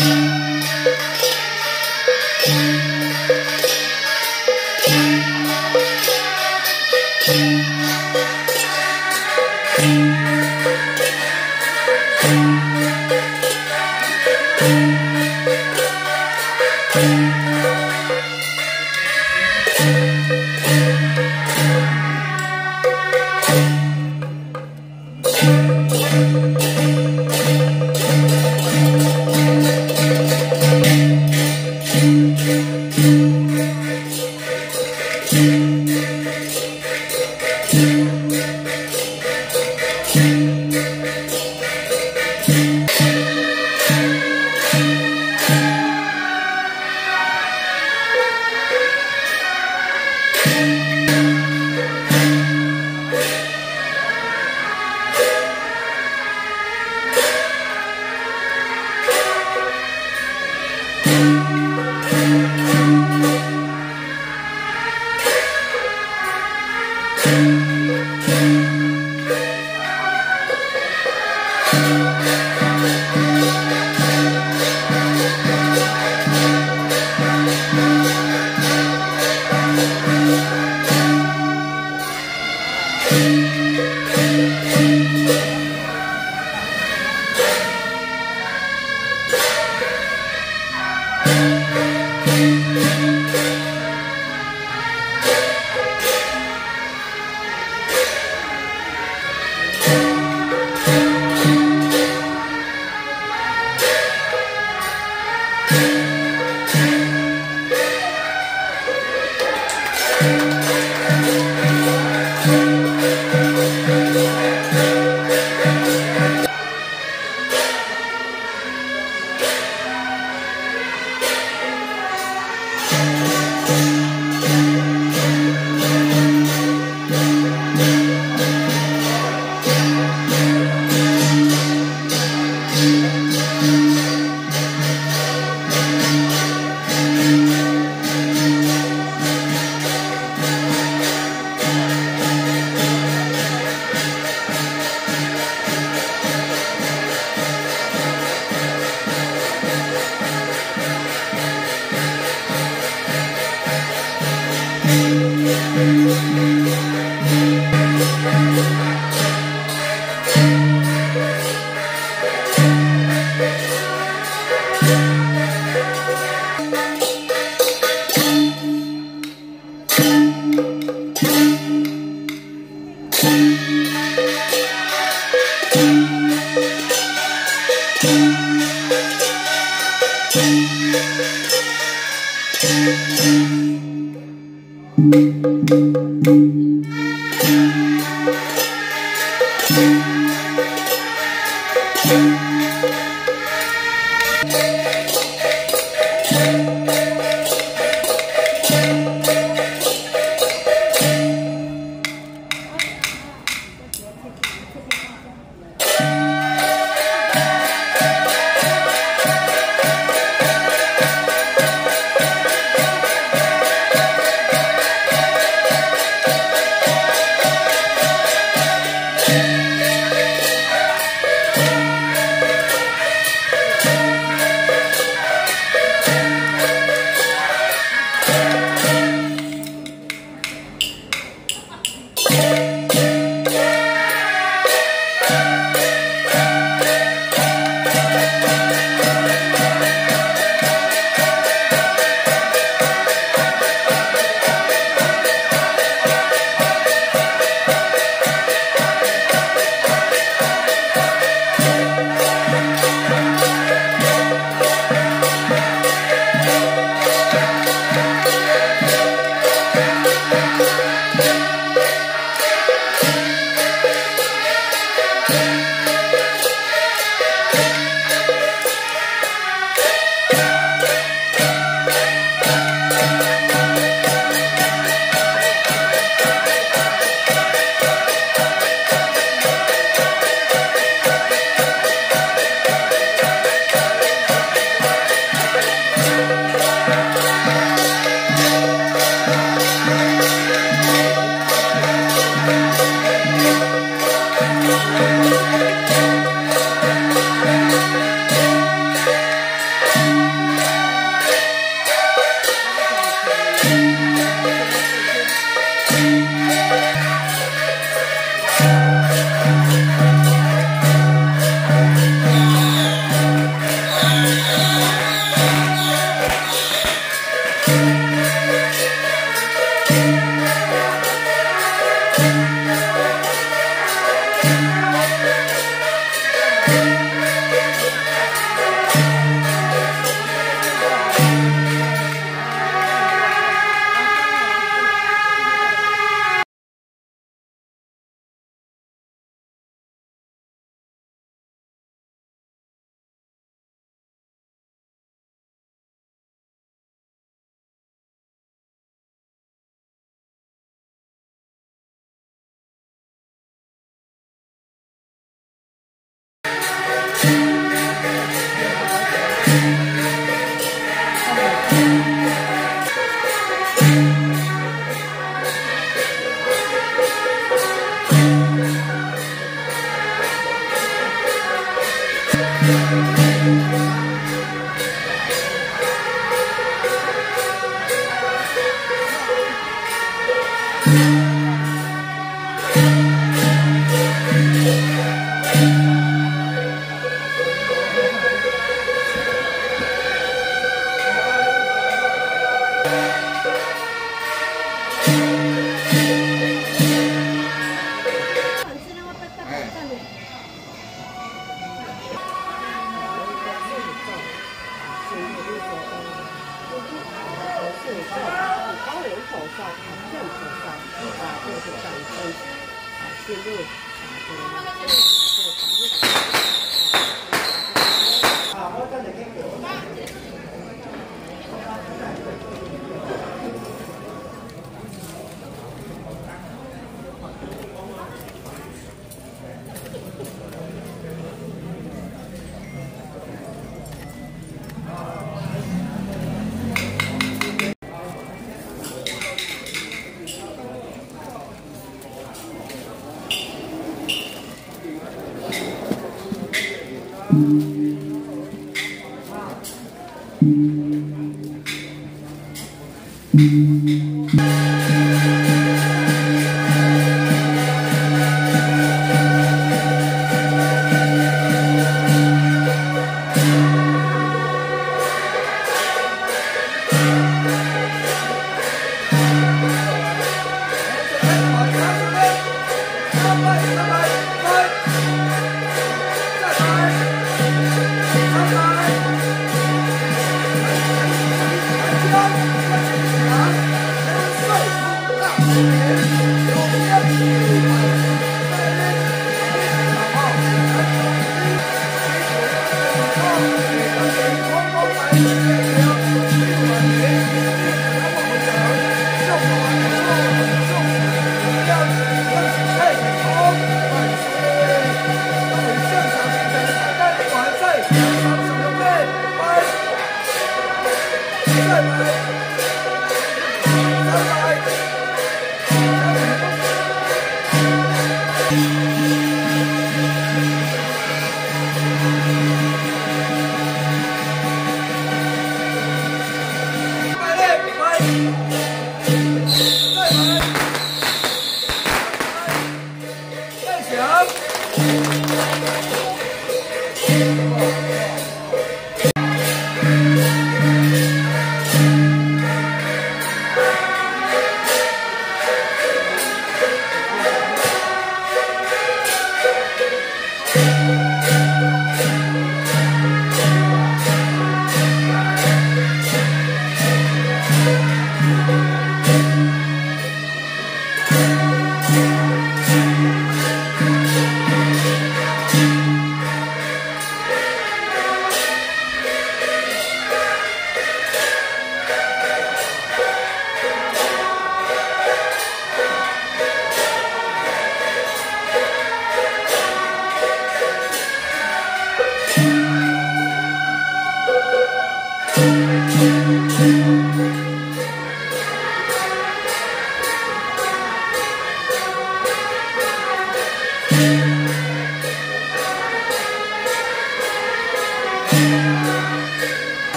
Yeah.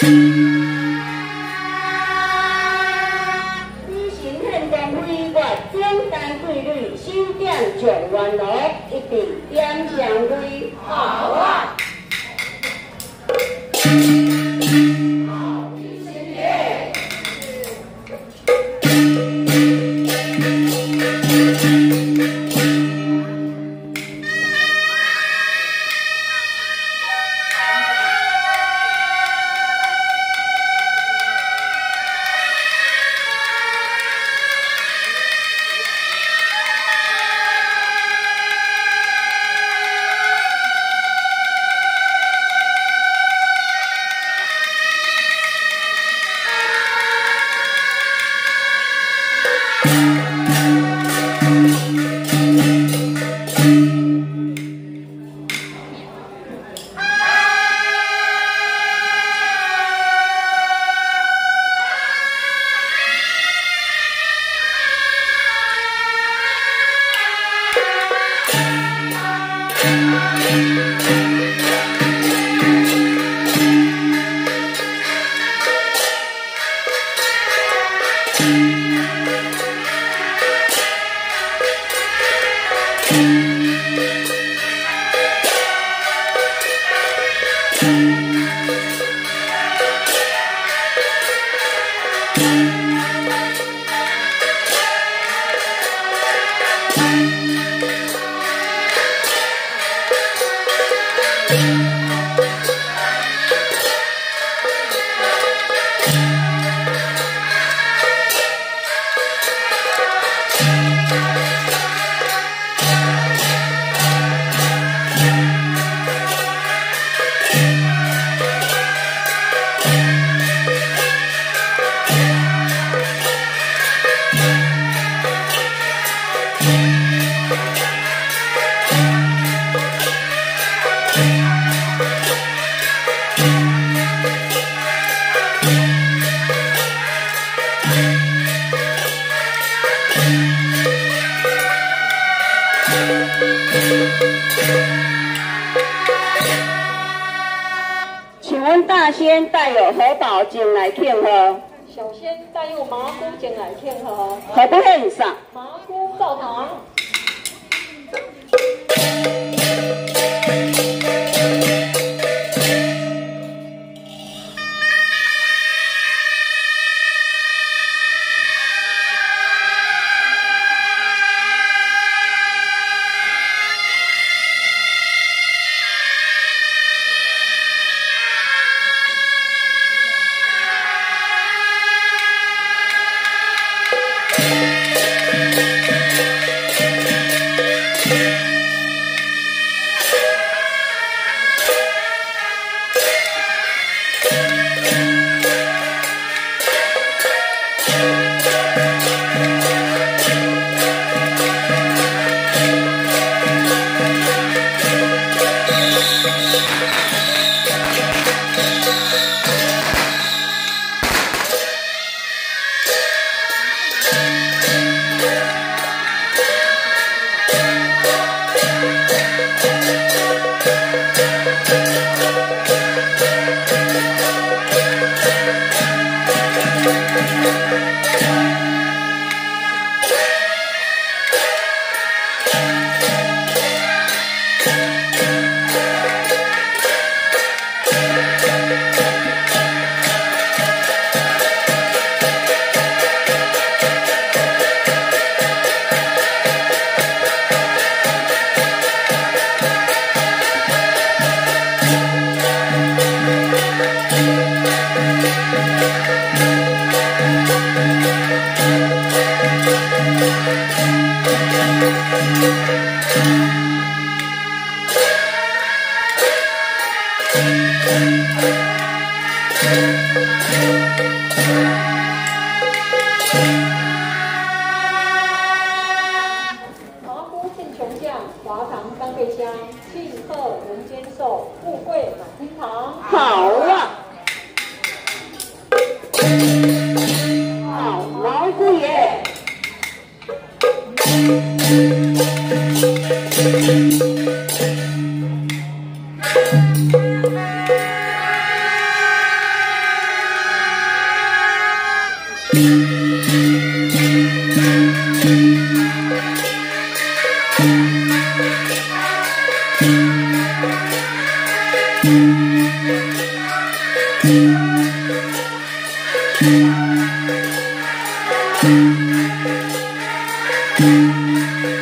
飞荷包进来庆贺。小仙再用麻姑进来庆贺。可不可以上？麻姑造糖。Música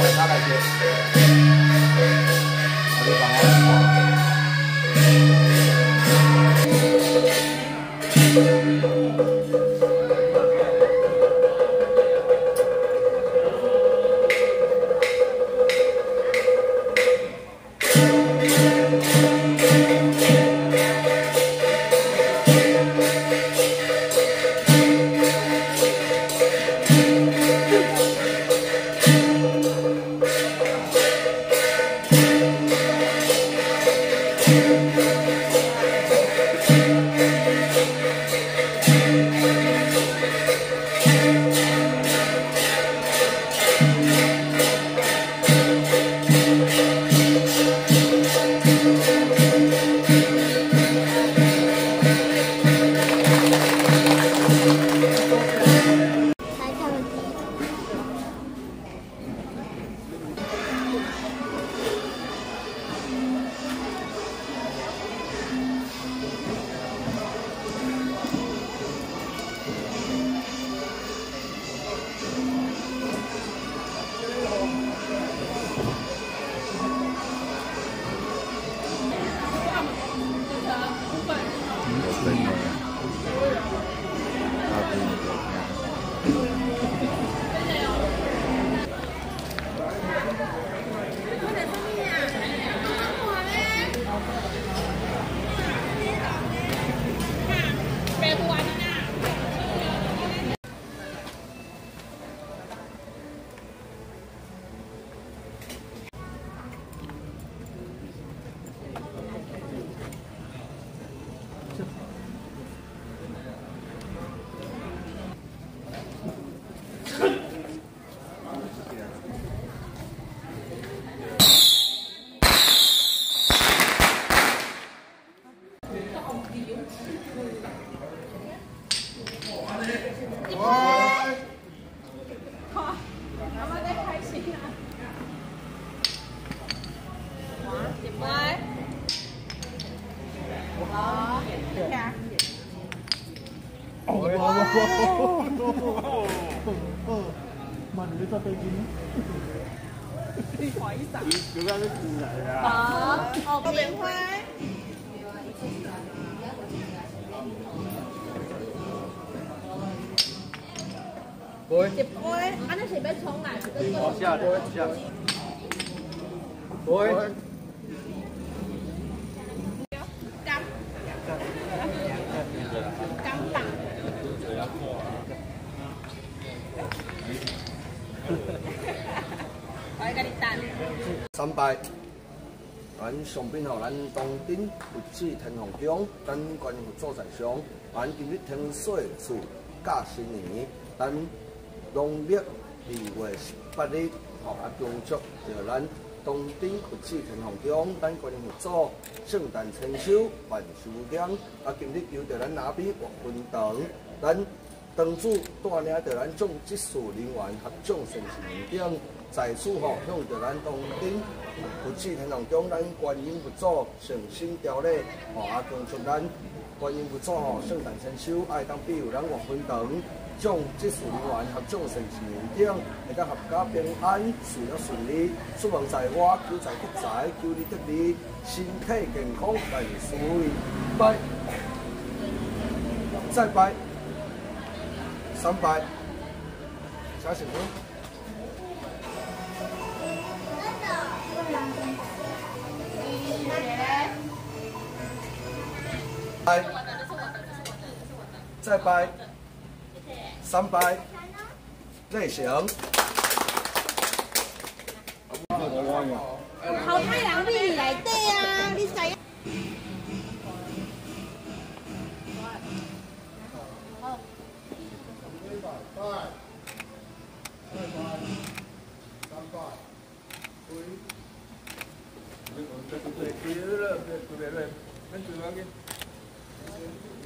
Pues, nada que มันหรือจะไปกินขออีสานหรือว่าไม่กินอะไรอะอ๋อออกเลี้ยงไว้ 啊，你是要冲来？往下，往下。喂。三拜，咱上边吼，咱东顶有水天皇宫，咱观音佛祖在上。咱今日天岁是甲新年，咱农历二月十八日，吼啊，恭祝着咱东顶有水天皇宫，咱观音佛祖圣诞千秋万寿年。啊，今日由着咱拿边活分堂，咱堂主带领着咱众积事人员合掌盛事年顶。在此吼，向着咱东顶佛子天堂宫，咱观音佛祖诚心雕礼，吼啊，恭祝咱观音佛祖吼圣诞千秋，爱当庇佑咱岳分堂，将这事人员合众成事年顶，会当合家平安，顺了顺利，出门在外，求财得财，求利得利，身体健康万事如意。拜，再拜，三拜，啥情况？拜，再拜，三拜，瑞祥。後批人啲嚟啲啊，啲細。Thank you.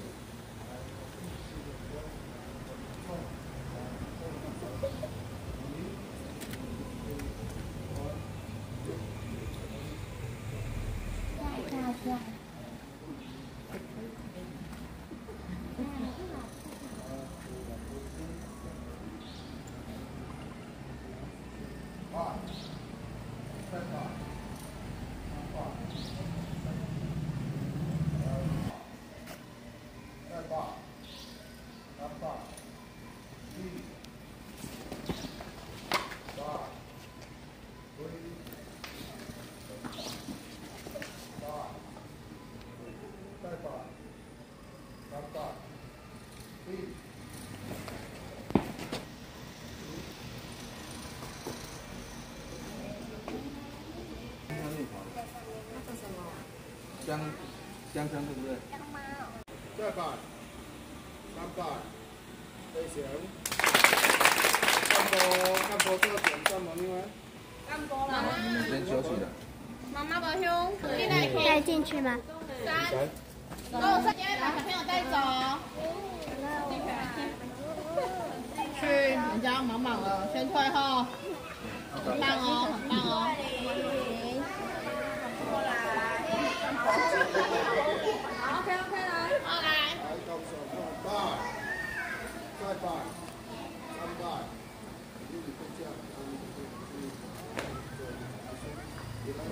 香香香对不对？再板，三板，飞翔。干部干部做点干嘛呢？干锅啦！先休息了。妈妈宝兄，现在可以带进去吗？三，然后三姐把小朋友带走。去，人家忙忙了，先退后。很棒哦，很棒哦。过来。OK OK 来，好来。来到手上板，再板，三板，你不这样，你不这样，你来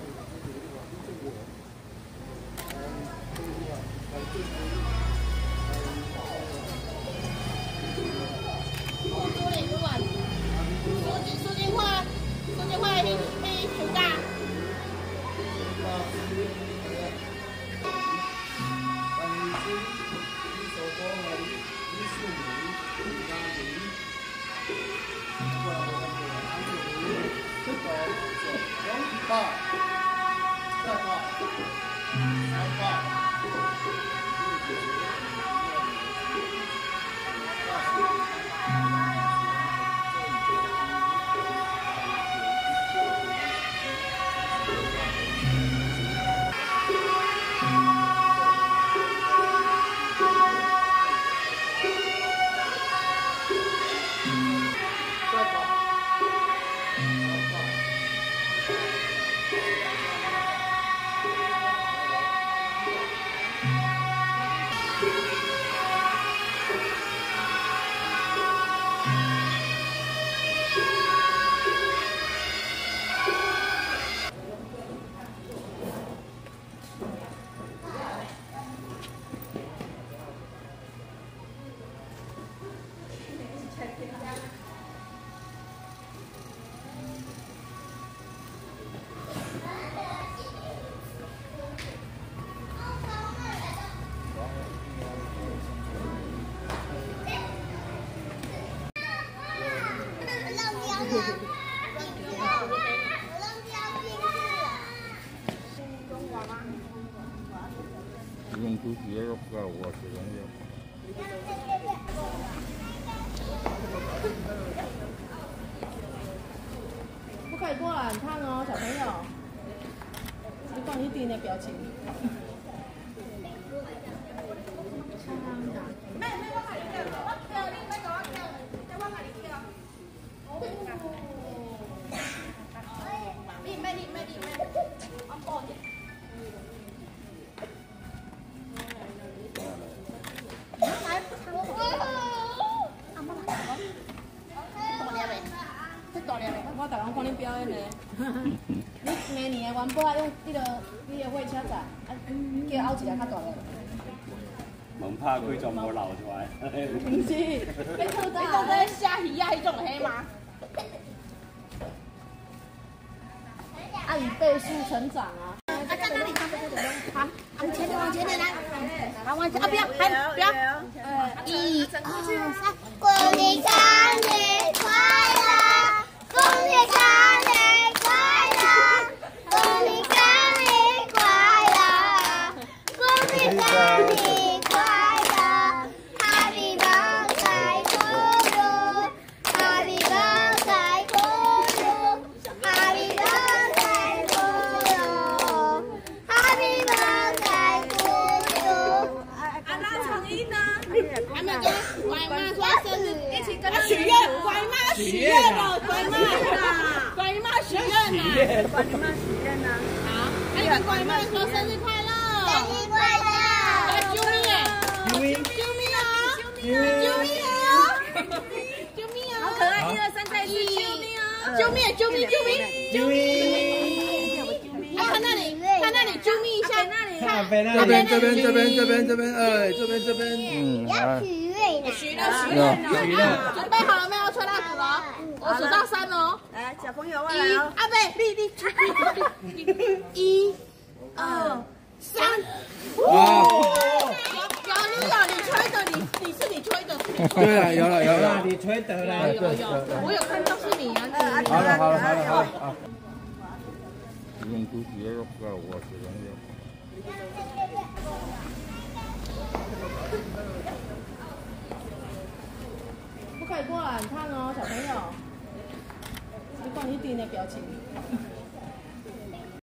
表演的，你明年的元宝啊用迄个你的火车站，啊叫后一个较大个。门怕开全部流出来。不是，被偷到。你讲这虾鱼啊，迄种黑吗？啊，以倍数成长啊。啊，在哪里？好，往前点，往前点来。好，往前啊，不要，还不要。一、二、三，恭喜生日许愿宝子们是吧管姨妈许愿呐管姨妈许愿呐好那你跟管妈说生日快乐生日快乐！救命啊！救命啊！救命啊救命啊救命啊！救命啊！好可爱一二三再一救命啊救命救命！救命！救命！他那里，他那里，救命一下！那里，看这边这边这边这边这边，哎，这边这边，嗯，要，许愿。许了，许了，许了，准备好了没有？吹蜡烛了，我数到三哦。来，小朋友一，来哦。阿贝，立立，一、二、三。哇，有你有，你吹的，你你是你吹的，对了，有了有了，你吹得了。有有，我有看到是你啊，你好了好了好了好了用主席六个我是人有。不可以过来，你看哦，小朋友，你看你顶的表情。